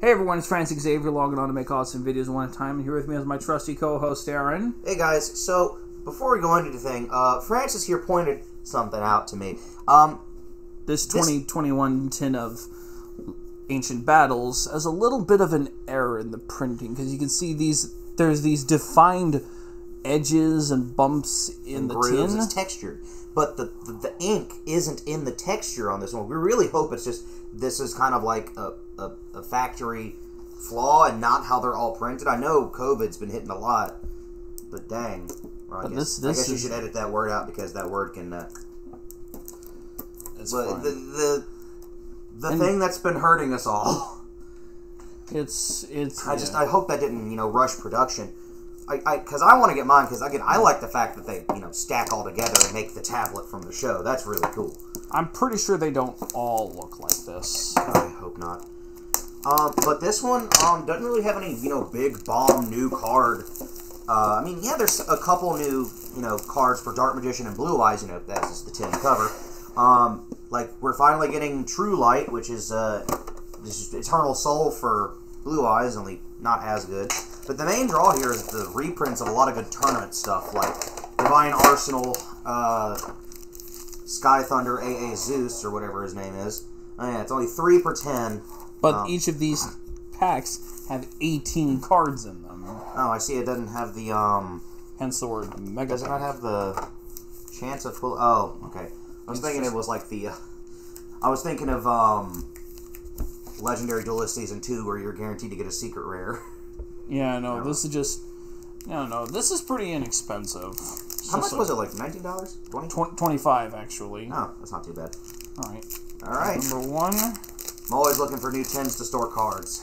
Hey everyone, it's Francis Xavyer logging on to make awesome videos one at a time. And here with me is my trusty co-host Aaron. Hey guys, so before we go into the thing, uh, Francis here pointed something out to me. Um, This 2021 tin of Ancient Battles has a little bit of an error in the printing because you can see these. There's these defined edges and bumps in the grooves, tin. it's textured, but the, the the ink isn't in the texture on this one. We really hope it's just this is kind of like a, a, a factory flaw and not how they're all printed. I know COVID's been hitting a lot, but dang. Well, I, But guess, this- I guess you is- should edit that word out because that word can. Uh, It's but fine. the the, the And- thing that's been hurting us all. it's it's. I just. I hope that didn't you know rush production. I I because I want to get mine because again I like the fact that they you know stack all together and make the tablet from the show. That's really cool. I'm pretty sure they don't all look like this. I hope not. Um, but this one um doesn't really have any you know big bomb new card. Uh, I mean yeah, there's a couple new you know cards for Dark Magician and Blue Eyes. You know that's just the tin cover. Um, like we're finally getting True Light, which is uh this is Eternal Soul for Blue Eyes, only not as good. But the main draw here is the reprints of a lot of good tournament stuff, like Divine Arsenal, uh, Sky Thunder, AA Zeus, or whatever his name is. Oh, yeah, it's only three per ten. But Oh. each of these packs have 18 cards in them. Oh, I see. It doesn't have the um. Hence the word mega. Does it not have the chance of full? Oh, okay. I was thinking it was like the. Uh, I was thinking of um. Legendary Duelist Season Two, where you're guaranteed to get a secret rare. Yeah, no, this is just. No, no, this is pretty inexpensive. How much was it? Like nineteen dollars, twenty? Twenty-five, actually. Oh, that's not too bad. Alright. All right. Number one. I'm always looking for new tins to store cards.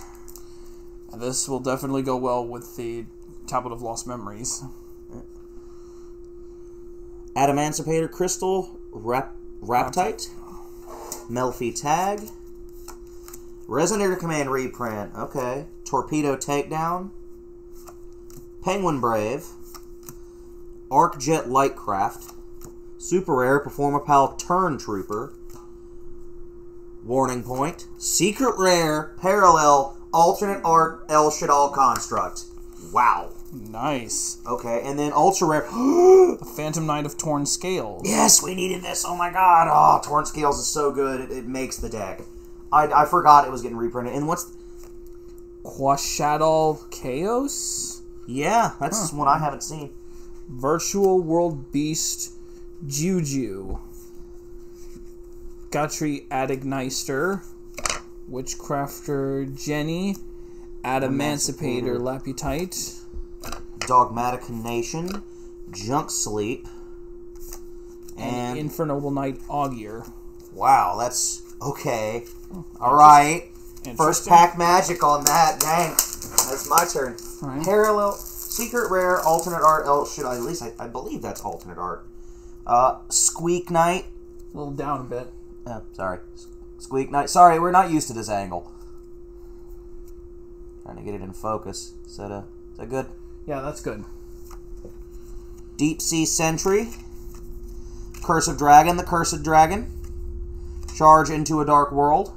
And This will definitely go well with the Tablet of Lost Memories. Adamancipator Crystal, Rap, Raptite, Melffy Tag, Resonator Command reprint, okay, Torpedo Takedown, Penguin Brave, Arc Jet Lightcraft, Super Rare Performapal Turn Trooper, Warning Point, Secret Rare Parallel Alternate Art El Shaddoll Construct. Wow. Nice. Okay, and then Ultra Rare. The Phantom Knight of Torn Scales. Yes, we needed this. Oh my god. Oh, Torn Scales is so good. It, it makes the deck. I, I forgot it was getting reprinted. And what's. Qadshaddoll Keios. Yeah, that's one I haven't seen. Virtual World Beast Juju. Gotri Adigneister. Witchcrafter Jenny. Adamancipator Laputite. Dogmatic Nation, Junk Sleep, And, and. Infernoble Knight Augur. wow, that's. Okay. Alright. First pack magic on that. Dang. That's my turn. Alright. Parallel. Secret Rare, Alternate Art. Oh, should I? At least I, I believe that's Alternate Art. Uh, Squeak Knight. A little down a bit. Oh, sorry. Squeak Knight. Sorry, we're not used to this angle. Trying to get it in focus. Is that, a, is that good? Yeah, that's good. Deep Sea Sentry. Curse of Dragon, the Cursed Dragon. Charge into a Dark World.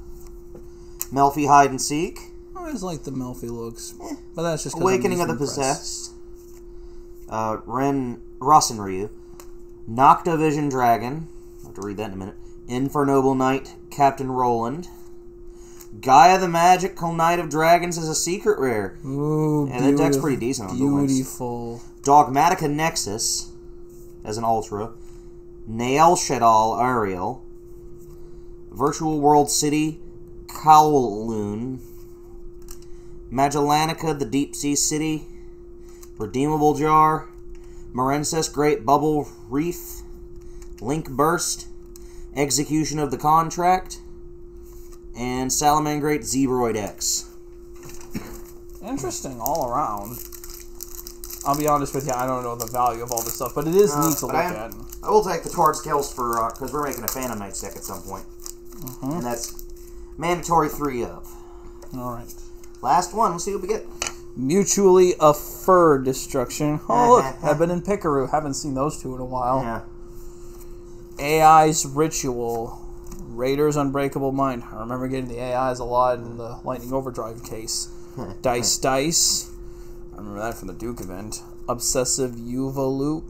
Melffy Hide and Seek. I always like the Melffy looks, but that's just Awakening of the impressed. Possessed. Uh, Ren Rasenryu. Noctovision Dragon. I'll have to read that in a minute. Infernoble Knight, Captain Roland. Gaia the Magical Knight of Dragons is a secret rare. Ooh, Yeah, that deck's pretty decent on the wings. Beautiful. Dogmatika Nexus as an Ultra. Naelshaddoll Ariel. Virtual World City Kowloon. Magellanica the Deep Sea City. Redeemable Jar. Marincess Great Bubble Reef. Link Burst. Execution of the Contract. And Salamangreat Zebroid X. Interesting all around. I'll be honest with you, I don't know the value of all this stuff, but it is Uh, neat to look I- at. I will take the card Scales for because we're making a Phantom Knights deck at some point, Mm-hmm. and that's mandatory three of. All right. Last one. We'll see what we get. Mutually Affured Destruction. Oh, look, Eben and Pikeru. Haven't seen those two in a while. Yeah. AI's Ritual. Raiders Unbreakable Mind. I remember getting the AIs a lot in the Lightning Overdrive case. Dice Dice. I remember that from the Duke event. Obsessive Uvaloop.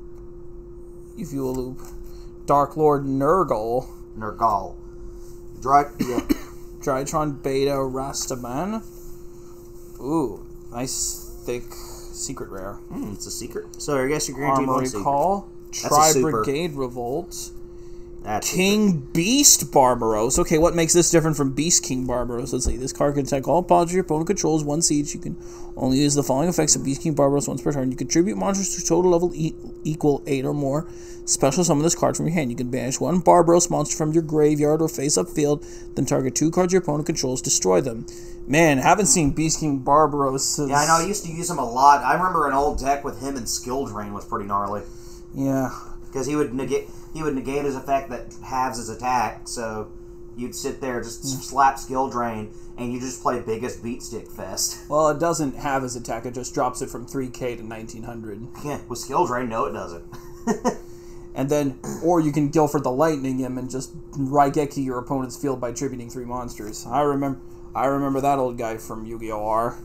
Uvaloop. Dark Lord Nurgle. Nergal. Dry, yeah. Drytron Beta Rastaban. Ooh, nice thick secret rare. Hmm, it's a secret. So I guess you're guaranteed one Armory secret. Call. Tri. Brigade Revolt. That's King Beast Barbaros. Okay, what makes this different from Beast King Barbaros? Let's see. This card can attack all pods your opponent controls one siege. You can only use the following effects of Beast King Barbaros once per turn. You contribute monsters to total level e- equal 8 or more. Special summon this card from your hand. You can banish one Barbaros monster from your graveyard or face up field, then target two cards your opponent controls, destroy them. Man, I haven't seen Beast King Barbaros since. Yeah, I know. I used to use him a lot. I remember an old deck with him and Skill Drain was pretty gnarly Yeah. because he would negate he would negate his effect that halves his attack. So you'd sit there just slap Skill Drain and you just play biggest beat stick fest. Well, it doesn't have his attack, it just drops it from 3k to 1900. Yeah, with Skill Drain, no, it doesn't. And then, or you can Gilford the Lightning him and just Raigeki your opponent's field by tributing three monsters. I remember, I remember that old guy from Yu-Gi-Oh! R.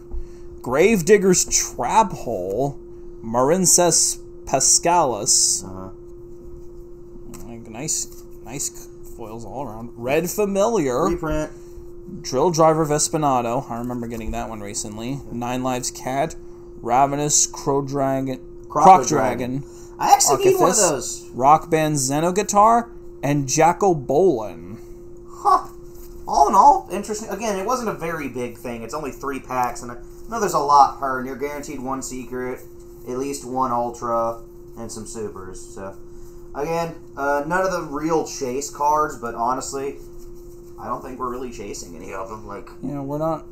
Gravedigger's Trap Hole, Marincess Pascalis. uh, Like, nice, nice foils all around. Red Familiar, reprint. Drill Driver Vespenato. I remember getting that one recently. Nine Lives Cat, Ravenous Crow Dragon, Croc Croc Dragon. Dragon. I actually need one of those. Rock Band Xenoguitar, and Jack-o-Bolan. Huh. All in all, interesting. Again, it wasn't a very big thing. It's only three packs, and I know there's a lot per, and you're guaranteed one secret, at least one ultra, and some supers. So, again, uh, none of the real chase cards, but honestly, I don't think we're really chasing any of them. Like You know, we're not.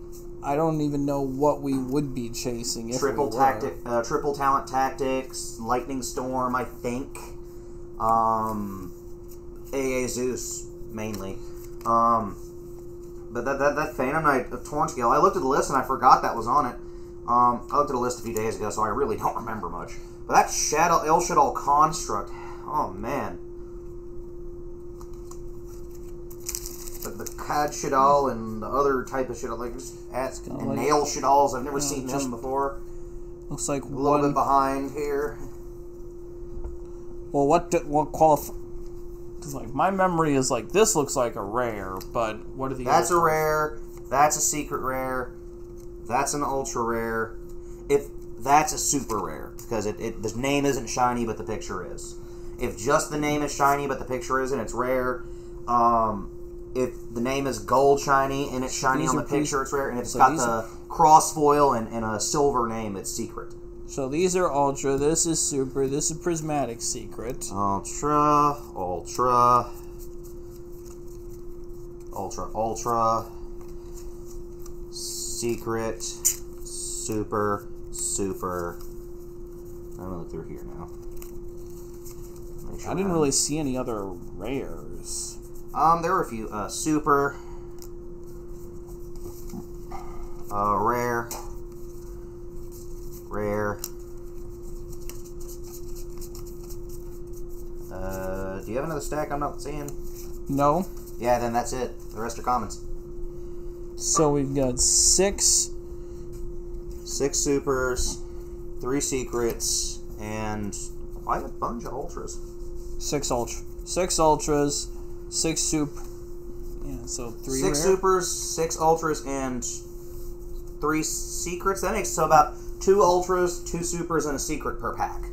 I don't even know what we would be chasing triple we tactic, uh, triple talent tactics, lightning storm, I think. Um, AA Zeus mainly. Um, but that that that Phantom Knight of Torn Scale, I looked at the list and I forgot that was on it. Um, I looked at the list a few days ago, so I really don't remember much. But that Shadow El Shaddoll construct, oh man. The, the Cad Shaddai and the other type of Shaddai, like just kinda oh, and like- Nail Shaddais, I've never Yeah, seen them before. Looks like A little bit behind here. Well, what do, what qualify? Because like my memory is like this looks like a rare, but what are the? That's a rare. That's a secret rare. That's an ultra rare. If that's a super rare because it, it the name isn't shiny but the picture is. If just the name is shiny but the picture isn't, it's rare. Um, if the name is gold shiny and it's shiny these on the picture, it's rare. And if it's so got the are- cross foil and, and a silver name, it's secret. So these are ultra. This is super. This is prismatic secret. Ultra, ultra, ultra, ultra, secret, super, super. I'm gonna look through here now. I didn't really see any other rares. Um, there were a few. Uh, super, uh, rare, rare. Uh, do you have another stack I'm not seeing? No. Yeah, then that's it. The rest are commons. So we've got six. Six supers, three secrets, and quite a bunch of ultras. Six ultra. Six ultras. Six soup. Yeah. So three. six rare. supers, six ultras, and three secrets. That makes so about two ultras, two supers, and a secret per pack.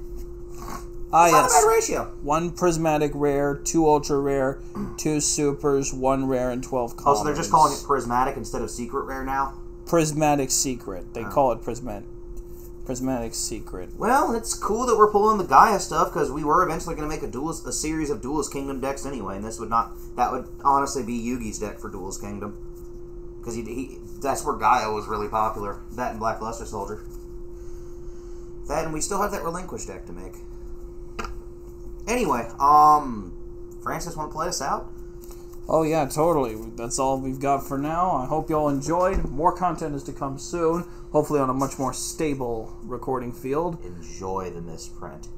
Ah yes. Not a bad ratio. One prismatic rare, two ultra rare, two supers, one rare, and twelve commons. Oh, so they're just calling it prismatic instead of secret rare now? prismatic secret. They Oh. call it prismatic. Prismatic secret. Well, it's cool that we're pulling the Gaia stuff because we were eventually going to make a duelist, a series of Duelist Kingdom decks anyway, and this would not. That would honestly be Yugi's deck for Duelist Kingdom because he, he that's where Gaia was really popular. That and Black Luster Soldier. That and we still have that Relinquish deck to make. Anyway, um, Francis, want to play us out? Oh yeah, totally. That's all we've got for now. I hope y'all enjoyed. More content is to come soon. Hopefully on a much more stable recording field. Enjoy the misprint.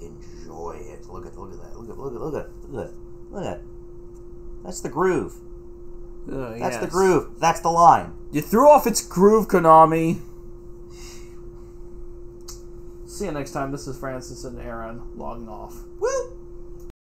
Enjoy it. Look at look at that. Look at look at look at look at look at. That's the groove. Uh, That's the groove. That's the line. You threw off its groove, Konami. See you next time. This is Francis and Aaron logging off. Woo!